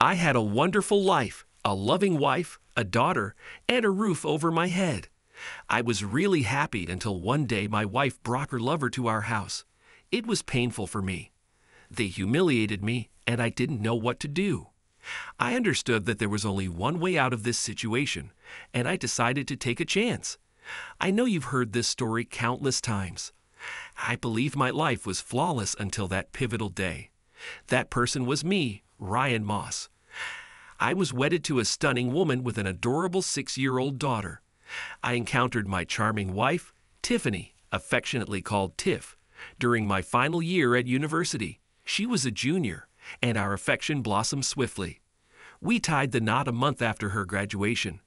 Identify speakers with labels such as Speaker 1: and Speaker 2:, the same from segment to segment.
Speaker 1: I had a wonderful life, a loving wife, a daughter, and a roof over my head. I was really happy until one day my wife brought her lover to our house. It was painful for me. They humiliated me, and I didn't know what to do. I understood that there was only one way out of this situation, and I decided to take a chance. I know you've heard this story countless times. I believe my life was flawless until that pivotal day. That person was me, Ryan Moss. I was wedded to a stunning woman with an adorable six year old daughter. I encountered my charming wife, Tiffany, affectionately called Tiff, during my final year at university. She was a junior, and our affection blossomed swiftly. We tied the knot a month after her graduation.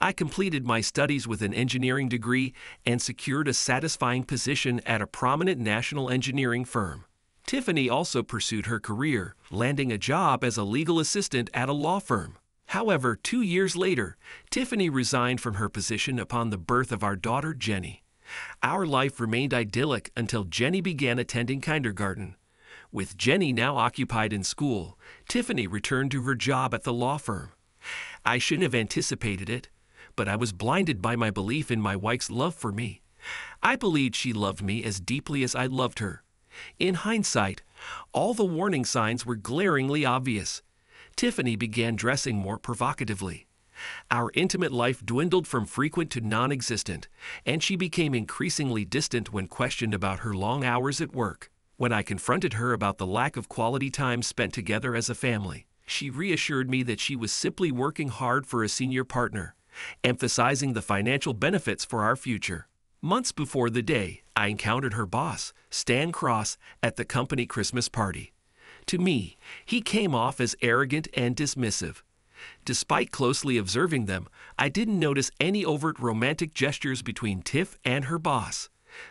Speaker 1: I completed my studies with an engineering degree and secured a satisfying position at a prominent national engineering firm. Tiffany also pursued her career, landing a job as a legal assistant at a law firm. However, two years later, Tiffany resigned from her position upon the birth of our daughter, Jenny. Our life remained idyllic until Jenny began attending kindergarten. With Jenny now occupied in school, Tiffany returned to her job at the law firm. I shouldn't have anticipated it, but I was blinded by my belief in my wife's love for me. I believed she loved me as deeply as I loved her. In hindsight, all the warning signs were glaringly obvious. Tiffany began dressing more provocatively. Our intimate life dwindled from frequent to non existent, and she became increasingly distant when questioned about her long hours at work. When I confronted her about the lack of quality time spent together as a family, she reassured me that she was simply working hard for a senior partner, emphasizing the financial benefits for our future. Months before the day, I encountered her boss, Stan Cross, at the company Christmas party. To me, he came off as arrogant and dismissive. Despite closely observing them, I didn't notice any overt romantic gestures between Tiff and her boss.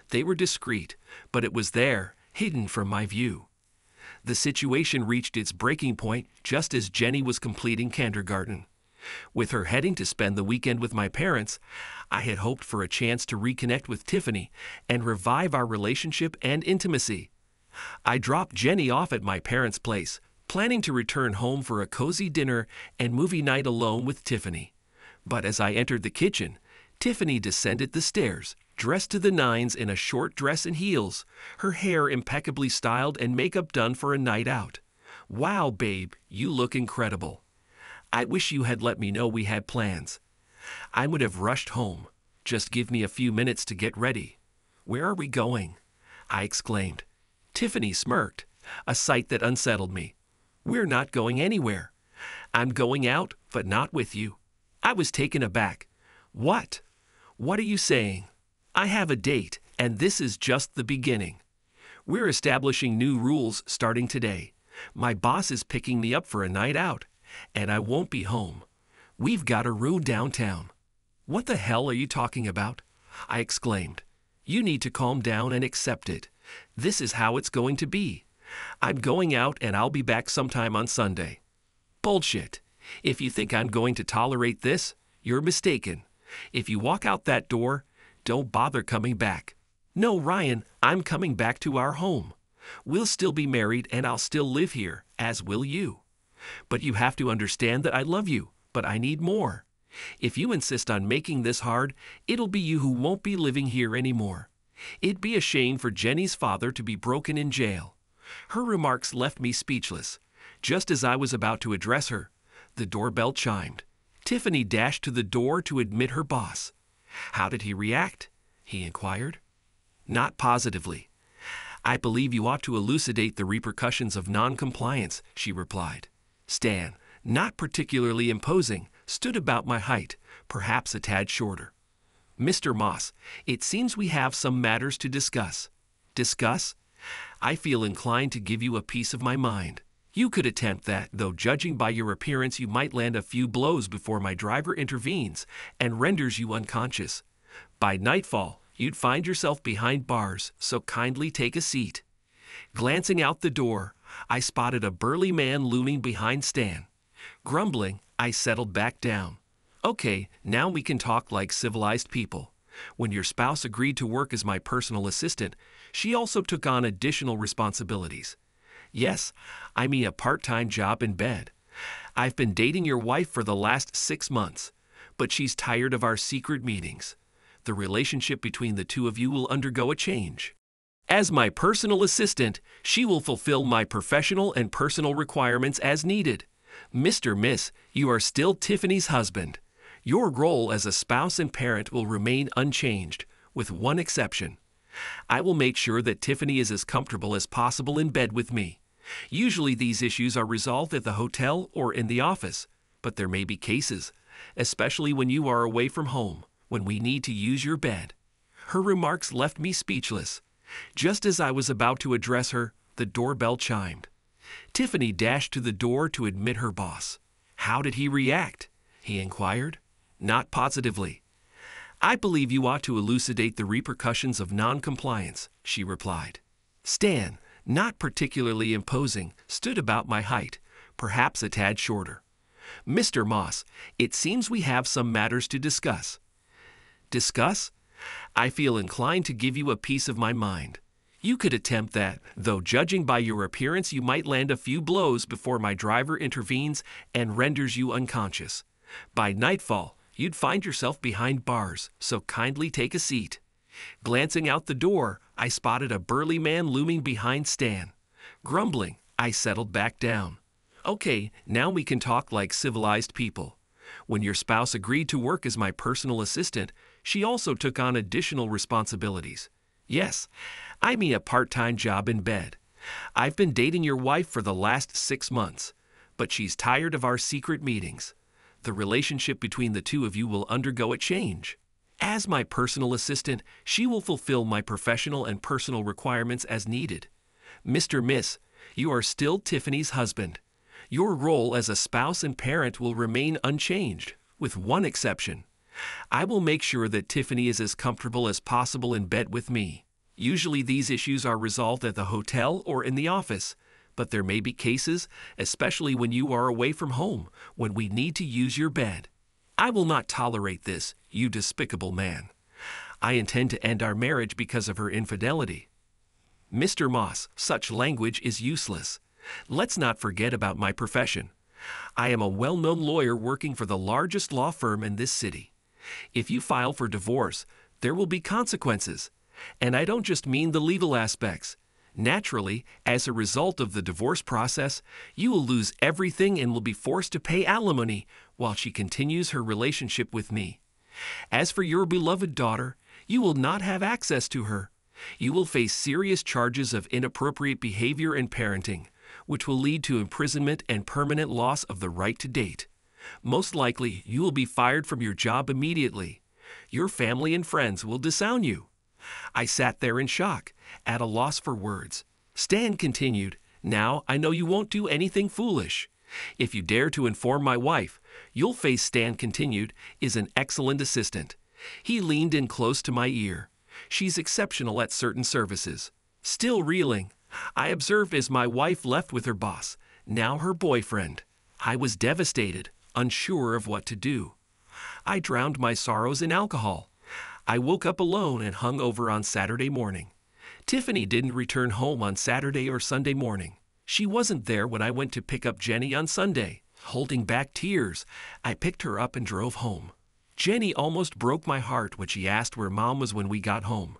Speaker 1: They were discreet, but it was there, hidden from my view. The situation reached its breaking point just as Jenny was completing kindergarten. With her heading to spend the weekend with my parents, I had hoped for a chance to reconnect with Tiffany and revive our relationship and intimacy. I dropped Jenny off at my parents' place, planning to return home for a cozy dinner and movie night alone with Tiffany. But as I entered the kitchen, Tiffany descended the stairs, dressed to the nines in a short dress and heels, her hair impeccably styled and makeup done for a night out. Wow, babe, you look incredible. I wish you had let me know we had plans. I would have rushed home. Just give me a few minutes to get ready. Where are we going? I exclaimed. Tiffany smirked, a sight that unsettled me. We're not going anywhere. I'm going out, but not with you. I was taken aback. What? What are you saying? I have a date, and this is just the beginning. We're establishing new rules starting today. My boss is picking me up for a night out, and I won't be home. We've got a room downtown. What the hell are you talking about? I exclaimed. You need to calm down and accept it. This is how it's going to be. I'm going out and I'll be back sometime on Sunday. Bullshit. If you think I'm going to tolerate this, you're mistaken. If you walk out that door, don't bother coming back. No, Ryan, I'm coming back to our home. We'll still be married and I'll still live here, as will you. But you have to understand that I love you, but I need more. If you insist on making this hard, it'll be you who won't be living here anymore. It'd be a shame for Jenny's father to be broken in jail. Her remarks left me speechless. Just as I was about to address her, the doorbell chimed. Tiffany dashed to the door to admit her boss. How did he react? he inquired. Not positively. I believe you ought to elucidate the repercussions of noncompliance, she replied. Stan, not particularly imposing, stood about my height, perhaps a tad shorter. Mr. Moss, it seems we have some matters to discuss. Discuss? I feel inclined to give you a piece of my mind. You could attempt that, though judging by your appearance, you might land a few blows before my driver intervenes and renders you unconscious. By nightfall, you'd find yourself behind bars, so kindly take a seat. Glancing out the door, I spotted a burly man looming behind Stan. Grumbling, I settled back down. Okay, now we can talk like civilized people. When your spouse agreed to work as my personal assistant, she also took on additional responsibilities. Yes, I mean a part time job in bed. I've been dating your wife for the last six months, but she's tired of our secret meetings. The relationship between the two of you will undergo a change. As my personal assistant, she will fulfill my professional and personal requirements as needed. Mr. Miss, you are still Tiffany's husband. Your role as a spouse and parent will remain unchanged, with one exception. I will make sure that Tiffany is as comfortable as possible in bed with me. Usually these issues are resolved at the hotel or in the office, but there may be cases, especially when you are away from home, when we need to use your bed. Her remarks left me speechless. Just as I was about to address her, the doorbell chimed. Tiffany dashed to the door to admit her boss. How did he react? he inquired. Not positively. I believe you ought to elucidate the repercussions of noncompliance, she replied. Stan, not particularly imposing, stood about my height, perhaps a tad shorter. Mr. Moss, it seems we have some matters to discuss. Discuss? I feel inclined to give you a piece of my mind. You could attempt that, though judging by your appearance, you might land a few blows before my driver intervenes and renders you unconscious. By nightfall, you'd find yourself behind bars, so kindly take a seat. Glancing out the door, I spotted a burly man looming behind Stan. Grumbling, I settled back down. Okay, now we can talk like civilized people. When your spouse agreed to work as my personal assistant, she also took on additional responsibilities. Yes, I mean a part time job in bed. I've been dating your wife for the last six months, but she's tired of our secret meetings. The relationship between the two of you will undergo a change. As my personal assistant, she will fulfill my professional and personal requirements as needed. Mr. Miss, you are still Tiffany's husband. Your role as a spouse and parent will remain unchanged, with one exception. I will make sure that Tiffany is as comfortable as possible in bed with me. Usually these issues are resolved at the hotel or in the office, but there may be cases, especially when you are away from home, when we need to use your bed. I will not tolerate this, you despicable man. I intend to end our marriage because of her infidelity. Mr. Moss, such language is useless. Let's not forget about my profession. I am a well known lawyer working for the largest law firm in this city. If you file for divorce, there will be consequences. And I don't just mean the legal aspects. Naturally, as a result of the divorce process, you will lose everything and will be forced to pay alimony while she continues her relationship with me. As for your beloved daughter, you will not have access to her. You will face serious charges of inappropriate behavior and parenting, which will lead to imprisonment and permanent loss of the right to date. Most likely, you will be fired from your job immediately. Your family and friends will disown you. I sat there in shock, at a loss for words. Stan continued, Now I know you won't do anything foolish. If you dare to inform my wife, you'll face Stan continued, is an excellent assistant. He leaned in close to my ear. She's exceptional at certain services. Still reeling, I observed as my wife left with her boss, now her boyfriend. I was devastated, unsure of what to do. I drowned my sorrows in alcohol. I woke up alone and hung over on Saturday morning. Tiffany didn't return home on Saturday or Sunday morning. She wasn't there when I went to pick up Jenny on Sunday. Holding back tears, I picked her up and drove home. Jenny almost broke my heart when she asked where Mom was when we got home.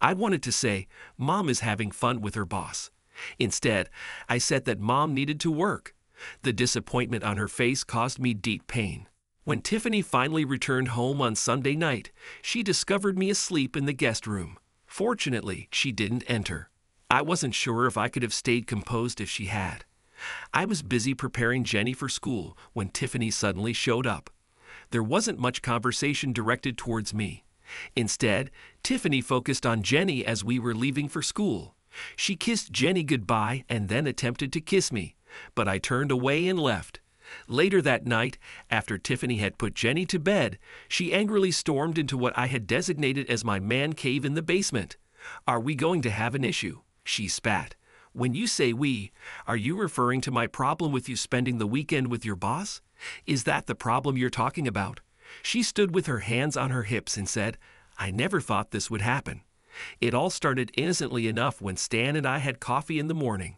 Speaker 1: I wanted to say, Mom is having fun with her boss. Instead, I said that Mom needed to work. The disappointment on her face caused me deep pain. When Tiffany finally returned home on Sunday night, she discovered me asleep in the guest room. Fortunately, she didn't enter. I wasn't sure if I could have stayed composed if she had. I was busy preparing Jenny for school when Tiffany suddenly showed up. There wasn't much conversation directed towards me. Instead, Tiffany focused on Jenny as we were leaving for school. She kissed Jenny goodbye and then attempted to kiss me, but I turned away and left. Later that night, after Tiffany had put Jenny to bed, she angrily stormed into what I had designated as my man cave in the basement. Are we going to have an issue? She spat. When you say we, are you referring to my problem with you spending the weekend with your boss? Is that the problem you're talking about? She stood with her hands on her hips and said, I never thought this would happen. It all started innocently enough when Stan and I had coffee in the morning.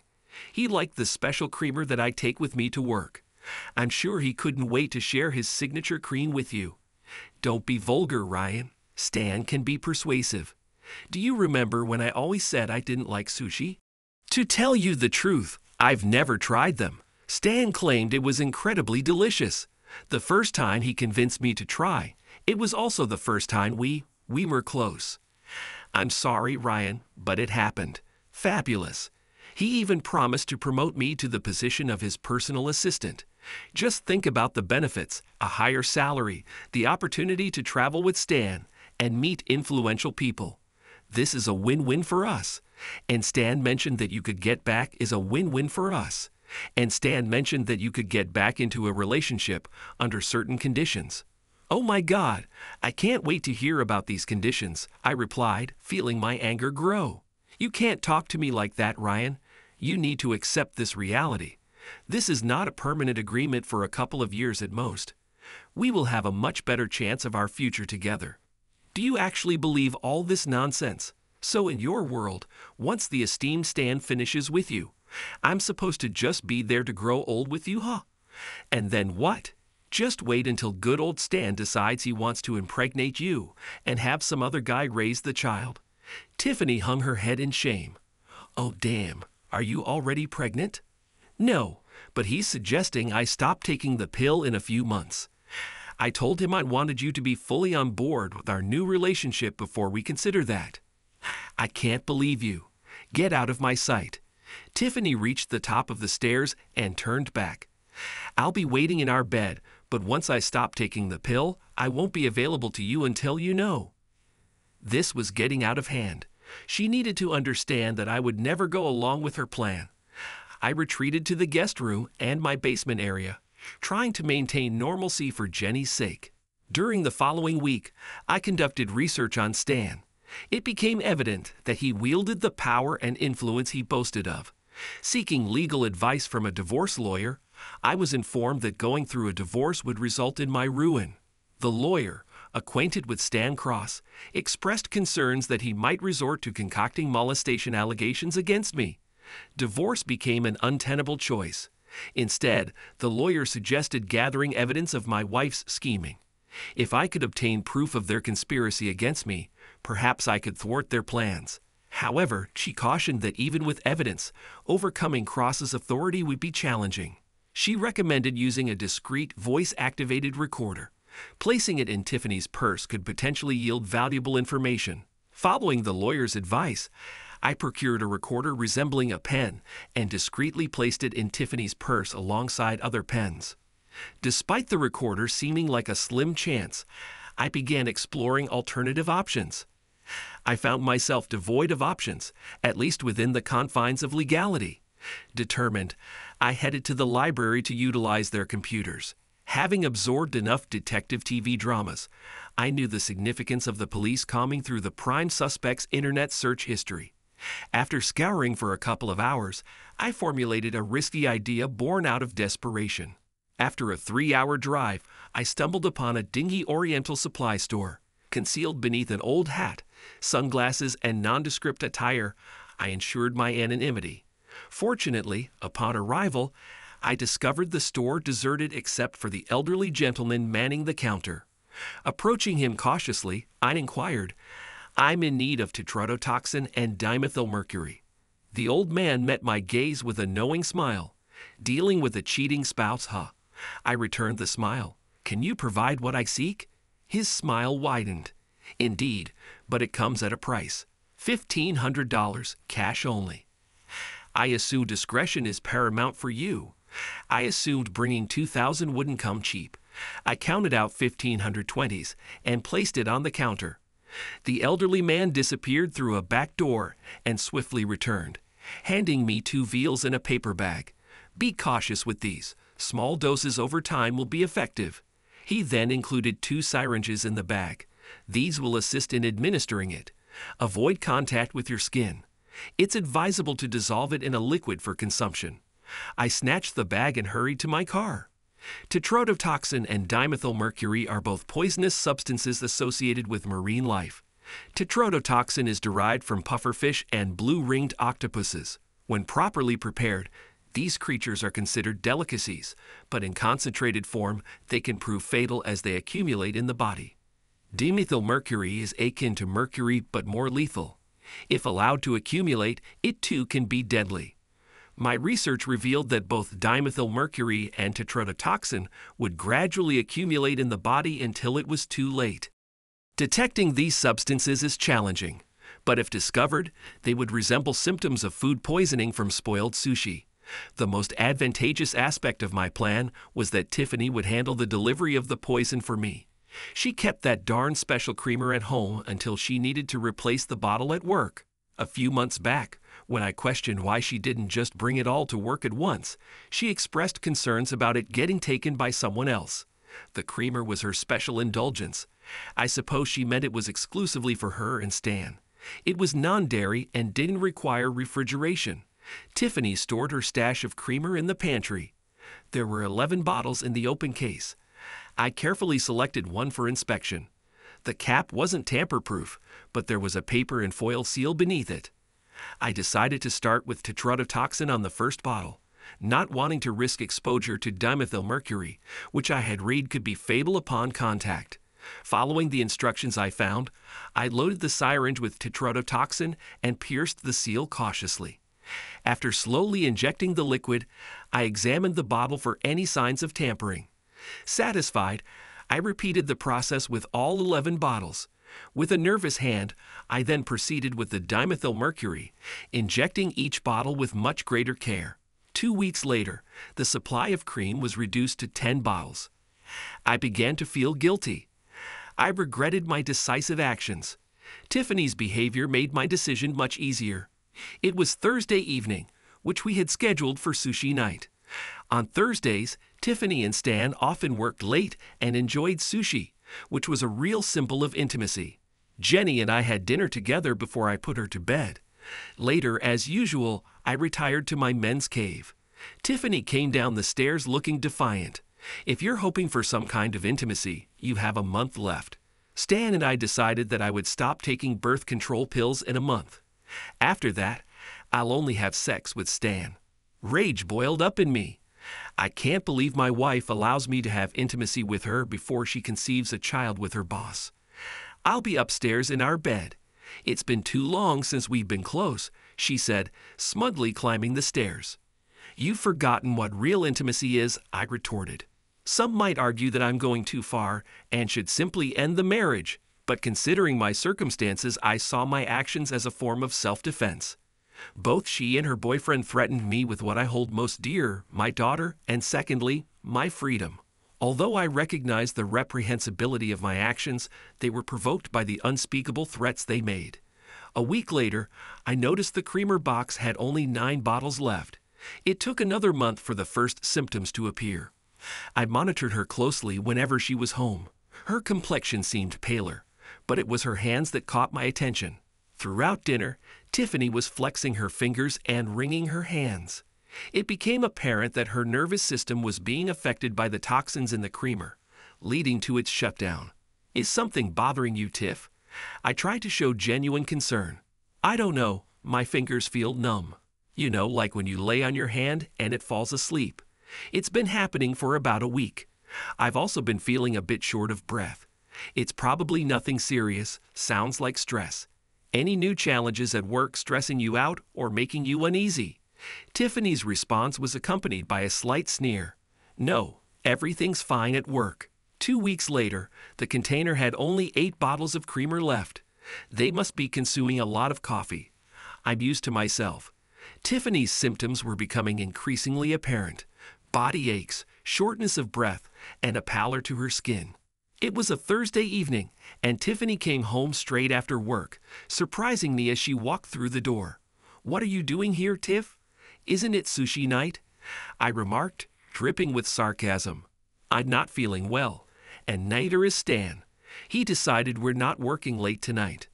Speaker 1: He liked the special creamer that I take with me to work. I'm sure he couldn't wait to share his signature cream with you. Don't be vulgar, Ryan. Stan can be persuasive. Do you remember when I always said I didn't like sushi? To tell you the truth, I've never tried them. Stan claimed it was incredibly delicious. The first time he convinced me to try, it was also the first time we we were close. I'm sorry, Ryan, but it happened. Fabulous. He even promised to promote me to the position of his personal assistant. Just think about the benefits a higher salary, the opportunity to travel with Stan, and meet influential people. This is a win win for us. And Stan mentioned that you could get back is a win win for us. And Stan mentioned that you could get back into a relationship under certain conditions. Oh my God, I can't wait to hear about these conditions, I replied, feeling my anger grow. You can't talk to me like that, Ryan. You need to accept this reality. This is not a permanent agreement for a couple of years at most. We will have a much better chance of our future together. Do you actually believe all this nonsense? So, in your world, once the esteemed Stan finishes with you, I'm supposed to just be there to grow old with you, huh? And then what? Just wait until good old Stan decides he wants to impregnate you and have some other guy raise the child. Tiffany hung her head in shame. Oh, damn. Are you already pregnant? No, but he's suggesting I stop taking the pill in a few months. I told him I wanted you to be fully on board with our new relationship before we consider that. I can't believe you. Get out of my sight. Tiffany reached the top of the stairs and turned back. I'll be waiting in our bed, but once I stop taking the pill, I won't be available to you until you know. This was getting out of hand. She needed to understand that I would never go along with her plan. I retreated to the guest room and my basement area, trying to maintain normalcy for Jenny's sake. During the following week, I conducted research on Stan. It became evident that he wielded the power and influence he boasted of. Seeking legal advice from a divorce lawyer, I was informed that going through a divorce would result in my ruin. The lawyer, acquainted with Stan Cross, expressed concerns that he might resort to concocting molestation allegations against me. Divorce became an untenable choice. Instead, the lawyer suggested gathering evidence of my wife's scheming. If I could obtain proof of their conspiracy against me, perhaps I could thwart their plans. However, she cautioned that even with evidence, overcoming Cross's authority would be challenging. She recommended using a discreet voice activated recorder. Placing it in Tiffany's purse could potentially yield valuable information. Following the lawyer's advice, I procured a recorder resembling a pen and discreetly placed it in Tiffany's purse alongside other pens. Despite the recorder seeming like a slim chance, I began exploring alternative options. I found myself devoid of options, at least within the confines of legality. Determined, I headed to the library to utilize their computers. Having absorbed enough detective TV dramas, I knew the significance of the police combing through the prime suspect's internet search history. After scouring for a couple of hours, I formulated a risky idea born out of desperation. After a three hour drive, I stumbled upon a dingy Oriental supply store. Concealed beneath an old hat, sunglasses, and nondescript attire, I ensured my anonymity. Fortunately, upon arrival, I discovered the store deserted except for the elderly gentleman manning the counter. Approaching him cautiously, I inquired, I'm in need of tetrodotoxin and dimethylmercury. The old man met my gaze with a knowing smile. Dealing with a cheating spouse, huh? I returned the smile. Can you provide what I seek? His smile widened. Indeed, but it comes at a price $1,500, cash only. I assume discretion is paramount for you. I assumed bringing 2,000 wouldn't come cheap. I counted out 1,520s and placed it on the counter. The elderly man disappeared through a back door and swiftly returned, handing me two veals in a paper bag. Be cautious with these. Small doses over time will be effective. He then included two syringes in the bag. These will assist in administering it. Avoid contact with your skin. It's advisable to dissolve it in a liquid for consumption. I snatched the bag and hurried to my car. Tetrodotoxin and dimethylmercury are both poisonous substances associated with marine life. Tetrodotoxin is derived from pufferfish and blue ringed octopuses. When properly prepared, These creatures are considered delicacies, but in concentrated form, they can prove fatal as they accumulate in the body. Dimethylmercury is akin to mercury but more lethal. If allowed to accumulate, it too can be deadly. My research revealed that both dimethylmercury and tetrodotoxin would gradually accumulate in the body until it was too late. Detecting these substances is challenging, but if discovered, they would resemble symptoms of food poisoning from spoiled sushi. The most advantageous aspect of my plan was that Tiffany would handle the delivery of the poison for me. She kept that darn special creamer at home until she needed to replace the bottle at work. A few months back, when I questioned why she didn't just bring it all to work at once, she expressed concerns about it getting taken by someone else. The creamer was her special indulgence. I suppose she meant it was exclusively for her and Stan. It was non dairy and didn't require refrigeration. Tiffany stored her stash of creamer in the pantry. There were 11 bottles in the open case. I carefully selected one for inspection. The cap wasn't tamper proof, but there was a paper and foil seal beneath it. I decided to start with tetrodotoxin on the first bottle, not wanting to risk exposure to dimethylmercury, which I had read could be fatal upon contact. Following the instructions I found, I loaded the syringe with tetrodotoxin and pierced the seal cautiously. After slowly injecting the liquid, I examined the bottle for any signs of tampering. Satisfied, I repeated the process with all 11 bottles. With a nervous hand, I then proceeded with the dimethyl mercury, injecting each bottle with much greater care. Two weeks later, the supply of cream was reduced to 10 bottles. I began to feel guilty. I regretted my decisive actions. Tiffany's behavior made my decision much easier. It was Thursday evening, which we had scheduled for sushi night. On Thursdays, Tiffany and Stan often worked late and enjoyed sushi, which was a real symbol of intimacy. Jenny and I had dinner together before I put her to bed. Later, as usual, I retired to my men's cave. Tiffany came down the stairs looking defiant. If you're hoping for some kind of intimacy, you have a month left. Stan and I decided that I would stop taking birth control pills in a month. After that, I'll only have sex with Stan. Rage boiled up in me. I can't believe my wife allows me to have intimacy with her before she conceives a child with her boss. I'll be upstairs in our bed. It's been too long since we've been close, she said, smugly climbing the stairs. You've forgotten what real intimacy is, I retorted. Some might argue that I'm going too far and should simply end the marriage, but considering my circumstances, I saw my actions as a form of self defense. Both she and her boyfriend threatened me with what I hold most dear my daughter, and secondly, my freedom. Although I recognized the reprehensibility of my actions, they were provoked by the unspeakable threats they made. A week later, I noticed the creamer box had only nine bottles left. It took another month for the first symptoms to appear. I monitored her closely whenever she was home. Her complexion seemed paler but it was her hands that caught my attention. Throughout dinner, Tiffany was flexing her fingers and wringing her hands. It became apparent that her nervous system was being affected by the toxins in the creamer, leading to its shutdown. Is something bothering you, Tiff? I tried to show genuine concern. I don't know, my fingers feel numb. You know, like when you lay on your hand and it falls asleep. It's been happening for about a week. I've also been feeling a bit short of breath. It's probably nothing serious, sounds like stress. Any new challenges at work stressing you out or making you uneasy? Tiffany's response was accompanied by a slight sneer. No, everything's fine at work. Two weeks later, the container had only eight bottles of creamer left. They must be consuming a lot of coffee. I mused to myself. Tiffany's symptoms were becoming increasingly apparent body aches, shortness of breath, and a pallor to her skin. It was a Thursday evening, and Tiffany came home straight after work, surprising me as she walked through the door. What are you doing here, Tiff? Isn't it sushi night? I remarked, dripping with sarcasm. I'm not feeling well, and neither is Stan. He decided we're not working late tonight.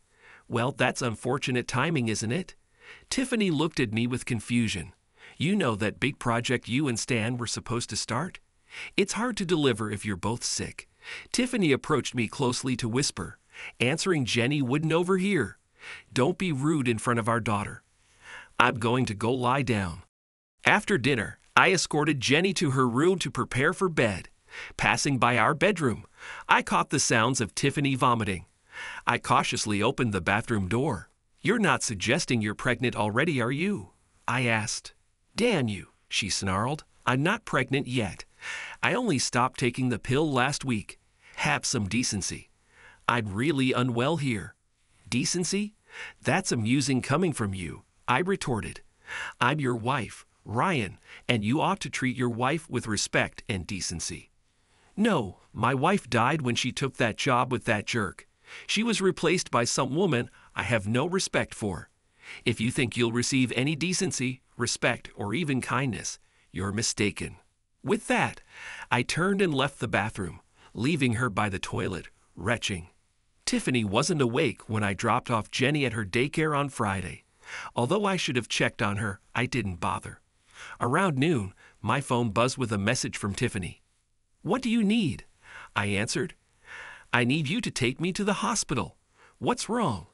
Speaker 1: Well, that's unfortunate timing, isn't it? Tiffany looked at me with confusion. You know that big project you and Stan were supposed to start? It's hard to deliver if you're both sick. Tiffany approached me closely to whisper, answering Jenny wouldn't overhear. Don't be rude in front of our daughter. I'm going to go lie down. After dinner, I escorted Jenny to her room to prepare for bed. Passing by our bedroom, I caught the sounds of Tiffany vomiting. I cautiously opened the bathroom door. You're not suggesting you're pregnant already, are you? I asked. Damn you, she snarled. I'm not pregnant yet. I only stopped taking the pill last week. Have some decency. I'm really unwell here. Decency? That's amusing coming from you, I retorted. I'm your wife, Ryan, and you ought to treat your wife with respect and decency. No, my wife died when she took that job with that jerk. She was replaced by some woman I have no respect for. If you think you'll receive any decency, respect, or even kindness, you're mistaken. With that, I turned and left the bathroom, leaving her by the toilet, retching. Tiffany wasn't awake when I dropped off Jenny at her daycare on Friday. Although I should have checked on her, I didn't bother. Around noon, my phone buzzed with a message from Tiffany. What do you need? I answered. I need you to take me to the hospital. What's wrong?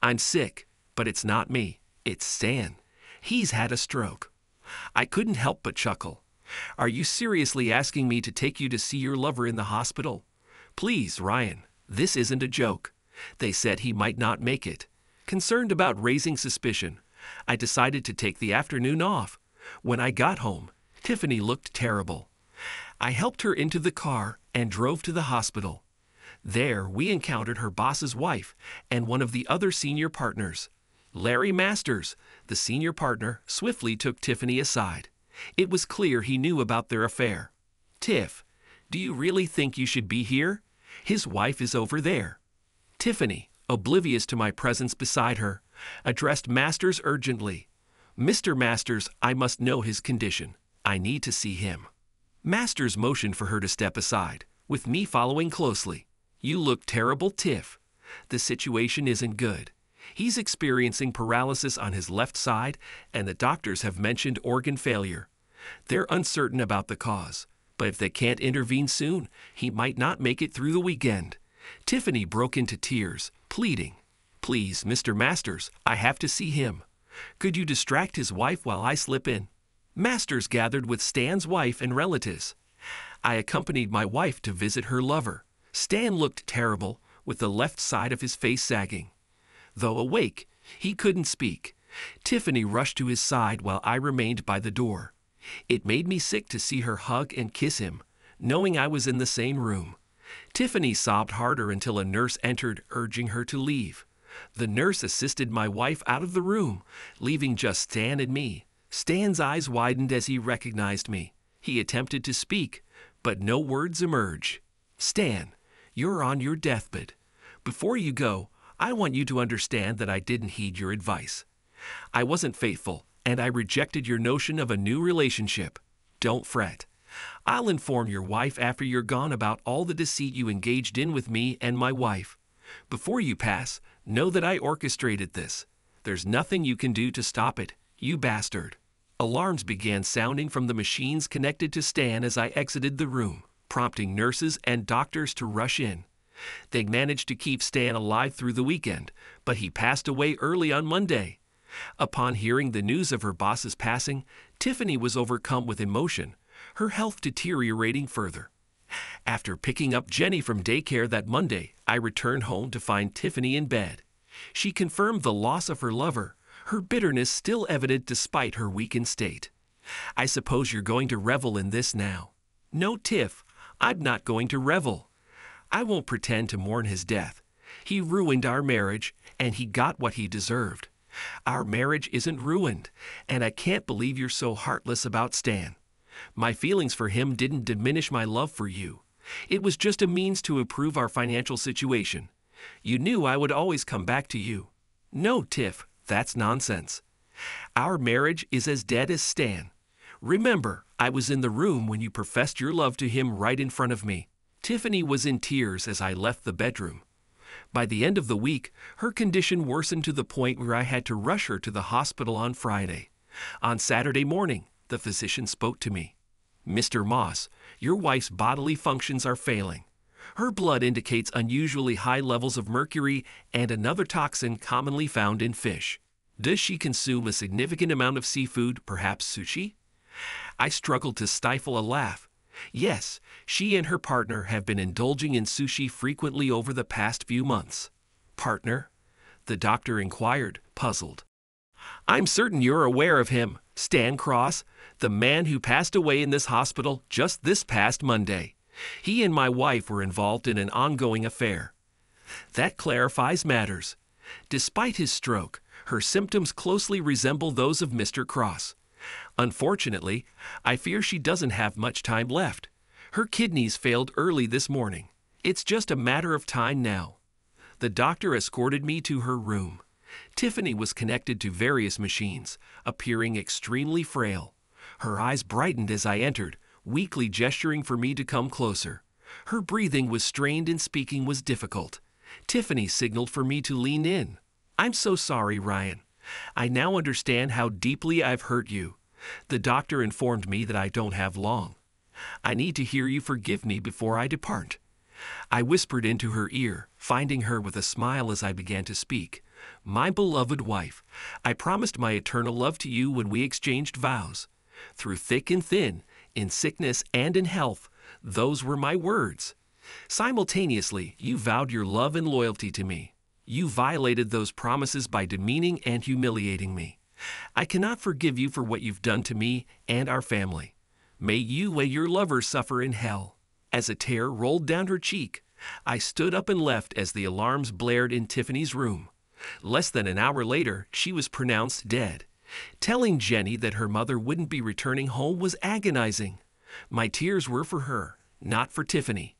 Speaker 1: I'm sick, but it's not me. It's Stan. He's had a stroke. I couldn't help but chuckle. Are you seriously asking me to take you to see your lover in the hospital? Please, Ryan, this isn't a joke. They said he might not make it. Concerned about raising suspicion, I decided to take the afternoon off. When I got home, Tiffany looked terrible. I helped her into the car and drove to the hospital. There, we encountered her boss's wife and one of the other senior partners. Larry Masters, the senior partner, swiftly took Tiffany aside. It was clear he knew about their affair. Tiff, do you really think you should be here? His wife is over there. Tiffany, oblivious to my presence beside her, addressed Masters urgently. Mr. Masters, I must know his condition. I need to see him. Masters motioned for her to step aside, with me following closely. You look terrible, Tiff. The situation isn't good. He's experiencing paralysis on his left side, and the doctors have mentioned organ failure. They're uncertain about the cause, but if they can't intervene soon, he might not make it through the weekend. Tiffany broke into tears, pleading, Please, Mr. Masters, I have to see him. Could you distract his wife while I slip in? Masters gathered with Stan's wife and relatives. I accompanied my wife to visit her lover. Stan looked terrible, with the left side of his face sagging. Though awake, he couldn't speak. Tiffany rushed to his side while I remained by the door. It made me sick to see her hug and kiss him, knowing I was in the same room. Tiffany sobbed harder until a nurse entered, urging her to leave. The nurse assisted my wife out of the room, leaving just Stan and me. Stan's eyes widened as he recognized me. He attempted to speak, but no words emerged. Stan, you're on your deathbed. Before you go, I want you to understand that I didn't heed your advice. I wasn't faithful, and I rejected your notion of a new relationship. Don't fret. I'll inform your wife after you're gone about all the deceit you engaged in with me and my wife. Before you pass, know that I orchestrated this. There's nothing you can do to stop it, you bastard. Alarms began sounding from the machines connected to Stan as I exited the room, prompting nurses and doctors to rush in. They managed to keep Stan alive through the weekend, but he passed away early on Monday. Upon hearing the news of her boss's passing, Tiffany was overcome with emotion, her health deteriorating further. After picking up Jenny from daycare that Monday, I returned home to find Tiffany in bed. She confirmed the loss of her lover, her bitterness still evident despite her weakened state. I suppose you're going to revel in this now. No, Tiff, I'm not going to revel. I won't pretend to mourn his death. He ruined our marriage, and he got what he deserved. Our marriage isn't ruined, and I can't believe you're so heartless about Stan. My feelings for him didn't diminish my love for you. It was just a means to improve our financial situation. You knew I would always come back to you. No, Tiff, that's nonsense. Our marriage is as dead as Stan. Remember, I was in the room when you professed your love to him right in front of me. Tiffany was in tears as I left the bedroom. By the end of the week, her condition worsened to the point where I had to rush her to the hospital on Friday. On Saturday morning, the physician spoke to me. Mr. Moss, your wife's bodily functions are failing. Her blood indicates unusually high levels of mercury and another toxin commonly found in fish. Does she consume a significant amount of seafood, perhaps sushi? I struggled to stifle a laugh. Yes, she and her partner have been indulging in sushi frequently over the past few months. Partner? The doctor inquired, puzzled. I'm certain you're aware of him, Stan Cross, the man who passed away in this hospital just this past Monday. He and my wife were involved in an ongoing affair. That clarifies matters. Despite his stroke, her symptoms closely resemble those of Mr. Cross. Unfortunately, I fear she doesn't have much time left. Her kidneys failed early this morning. It's just a matter of time now. The doctor escorted me to her room. Tiffany was connected to various machines, appearing extremely frail. Her eyes brightened as I entered, weakly gesturing for me to come closer. Her breathing was strained and speaking was difficult. Tiffany signaled for me to lean in. I'm so sorry, Ryan. I now understand how deeply I've hurt you. The doctor informed me that I don't have long. I need to hear you forgive me before I depart. I whispered into her ear, finding her with a smile as I began to speak. My beloved wife, I promised my eternal love to you when we exchanged vows. Through thick and thin, in sickness and in health, those were my words. Simultaneously, you vowed your love and loyalty to me. You violated those promises by demeaning and humiliating me. I cannot forgive you for what you've done to me and our family. May you and your lover suffer in hell. As a tear rolled down her cheek, I stood up and left as the alarms blared in Tiffany's room. Less than an hour later, she was pronounced dead. Telling Jenny that her mother wouldn't be returning home was agonizing. My tears were for her, not for Tiffany.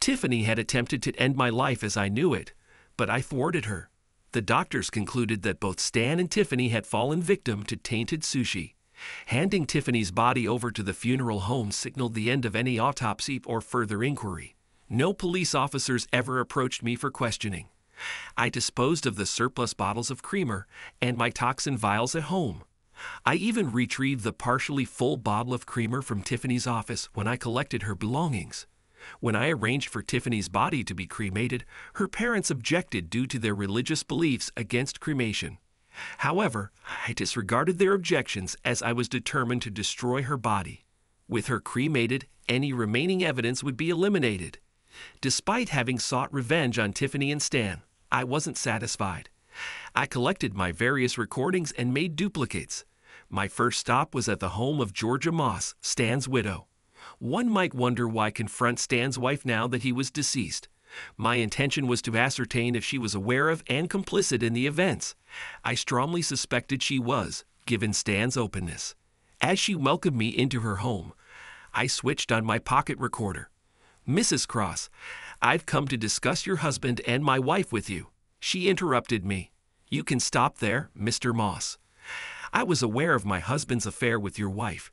Speaker 1: Tiffany had attempted to end my life as I knew it, but I thwarted her. The doctors concluded that both Stan and Tiffany had fallen victim to tainted sushi. Handing Tiffany's body over to the funeral home signaled the end of any autopsy or further inquiry. No police officers ever approached me for questioning. I disposed of the surplus bottles of creamer and my toxin vials at home. I even retrieved the partially full bottle of creamer from Tiffany's office when I collected her belongings. When I arranged for Tiffany's body to be cremated, her parents objected due to their religious beliefs against cremation. However, I disregarded their objections as I was determined to destroy her body. With her cremated, any remaining evidence would be eliminated. Despite having sought revenge on Tiffany and Stan, I wasn't satisfied. I collected my various recordings and made duplicates. My first stop was at the home of Georgia Moss, Stan's widow. One might wonder why confront Stan's wife now that he was deceased. My intention was to ascertain if she was aware of and complicit in the events. I strongly suspected she was, given Stan's openness. As she welcomed me into her home, I switched on my pocket recorder. Mrs. Cross, I've come to discuss your husband and my wife with you. She interrupted me. You can stop there, Mr. Moss. I was aware of my husband's affair with your wife.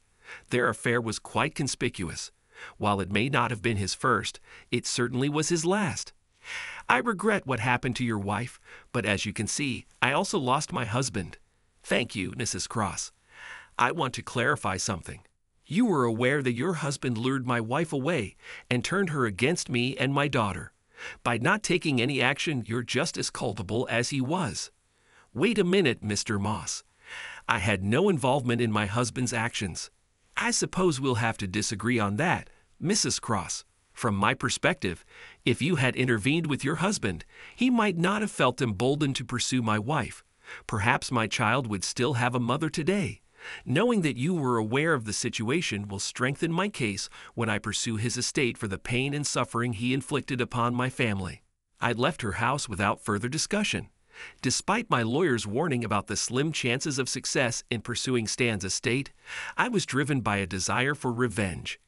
Speaker 1: Their affair was quite conspicuous. While it may not have been his first, it certainly was his last. I regret what happened to your wife, but as you can see, I also lost my husband. Thank you, Mrs. Cross. I want to clarify something. You were aware that your husband lured my wife away and turned her against me and my daughter. By not taking any action, you're just as culpable as he was. Wait a minute, Mr. Moss. I had no involvement in my husband's actions. I suppose we'll have to disagree on that, Mrs. Cross. From my perspective, if you had intervened with your husband, he might not have felt emboldened to pursue my wife. Perhaps my child would still have a mother today. Knowing that you were aware of the situation will strengthen my case when I pursue his estate for the pain and suffering he inflicted upon my family. I left her house without further discussion. Despite my lawyer's warning about the slim chances of success in pursuing Stan's estate, I was driven by a desire for revenge.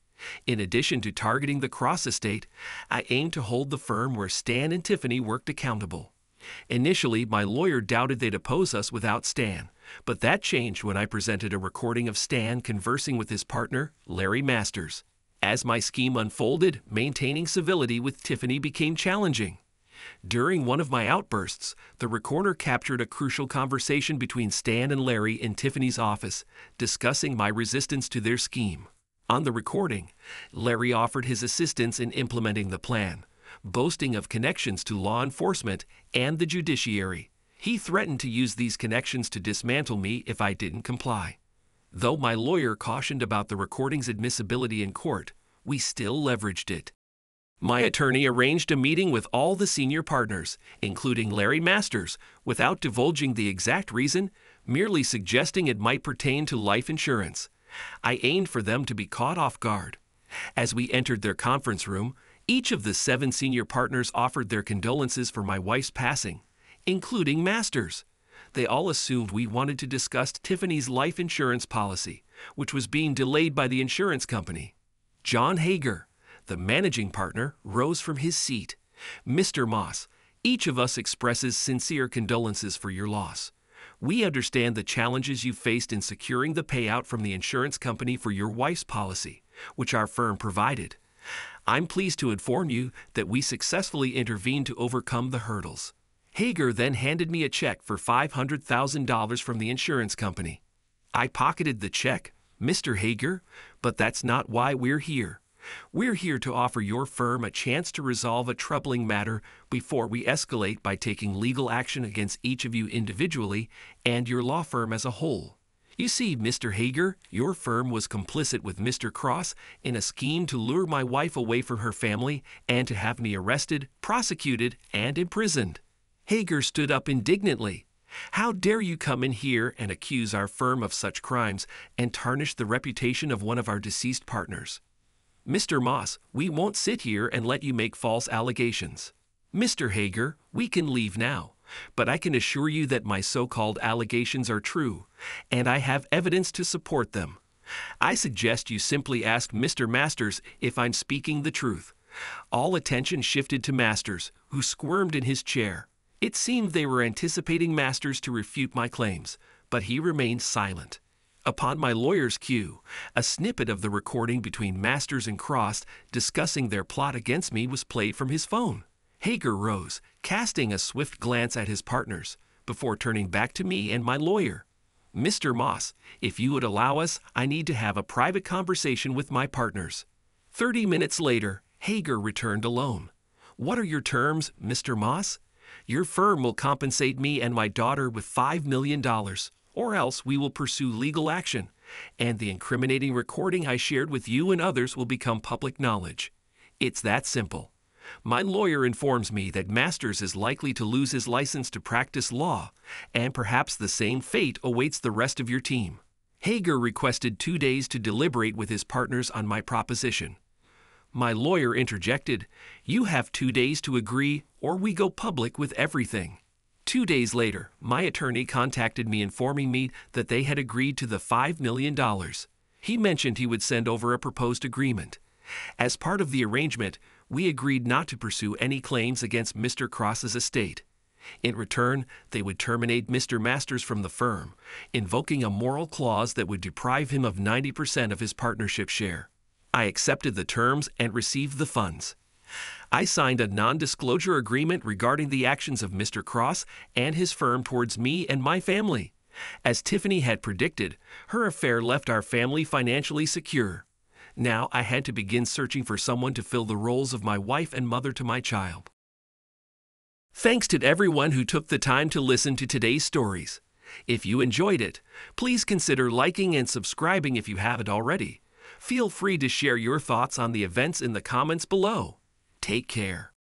Speaker 1: In addition to targeting the Cross estate, I aimed to hold the firm where Stan and Tiffany worked accountable. Initially, my lawyer doubted they'd oppose us without Stan, but that changed when I presented a recording of Stan conversing with his partner, Larry Masters. As my scheme unfolded, maintaining civility with Tiffany became challenging. During one of my outbursts, the recorder captured a crucial conversation between Stan and Larry in Tiffany's office, discussing my resistance to their scheme. On the recording, Larry offered his assistance in implementing the plan, boasting of connections to law enforcement and the judiciary. He threatened to use these connections to dismantle me if I didn't comply. Though my lawyer cautioned about the recording's admissibility in court, we still leveraged it. My attorney arranged a meeting with all the senior partners, including Larry Masters, without divulging the exact reason, merely suggesting it might pertain to life insurance. I aimed for them to be caught off guard. As we entered their conference room, each of the seven senior partners offered their condolences for my wife's passing, including Masters. They all assumed we wanted to discuss Tiffany's life insurance policy, which was being delayed by the insurance company. John Hager, the managing partner, rose from his seat. Mr. Moss, each of us expresses sincere condolences for your loss. We understand the challenges you faced in securing the payout from the insurance company for your wife's policy, which our firm provided. I'm pleased to inform you that we successfully intervened to overcome the hurdles. Hager then handed me a check for $500,000 from the insurance company. I pocketed the check, Mr. Hager, but that's not why we're here. We're here to offer your firm a chance to resolve a troubling matter before we escalate by taking legal action against each of you individually and your law firm as a whole. You see, Mr. Hager, your firm was complicit with Mr. Cross in a scheme to lure my wife away from her family and to have me arrested, prosecuted, and imprisoned. Hager stood up indignantly. How dare you come in here and accuse our firm of such crimes and tarnish the reputation of one of our deceased partners? Mr. Moss, we won't sit here and let you make false allegations. Mr. Hager, we can leave now. But I can assure you that my so called allegations are true, and I have evidence to support them. I suggest you simply ask Mr. Masters if I'm speaking the truth. All attention shifted to Masters, who squirmed in his chair. It seemed they were anticipating Masters to refute my claims, but he remained silent. Upon my lawyer's cue, a snippet of the recording between Masters and Cross discussing their plot against me was played from his phone. Hager rose, casting a swift glance at his partners, before turning back to me and my lawyer. Mr. Moss, if you would allow us, I need to have a private conversation with my partners. Thirty minutes later, Hager returned alone. What are your terms, Mr. Moss? Your firm will compensate me and my daughter with $5 million, or else we will pursue legal action, and the incriminating recording I shared with you and others will become public knowledge. It's that simple. My lawyer informs me that Masters is likely to lose his license to practice law, and perhaps the same fate awaits the rest of your team. Hager requested two days to deliberate with his partners on my proposition. My lawyer interjected, You have two days to agree, or we go public with everything. Two days later, my attorney contacted me informing me that they had agreed to the $5 million. He mentioned he would send over a proposed agreement. As part of the arrangement, we agreed not to pursue any claims against Mr. Cross's estate. In return, they would terminate Mr. Masters from the firm, invoking a moral clause that would deprive him of 90% of his partnership share. I accepted the terms and received the funds. I signed a non disclosure agreement regarding the actions of Mr. Cross and his firm towards me and my family. As Tiffany had predicted, her affair left our family financially secure. Now I had to begin searching for someone to fill the roles of my wife and mother to my child. Thanks to everyone who took the time to listen to today's stories. If you enjoyed it, please consider liking and subscribing if you haven't already. Feel free to share your thoughts on the events in the comments below. Take care.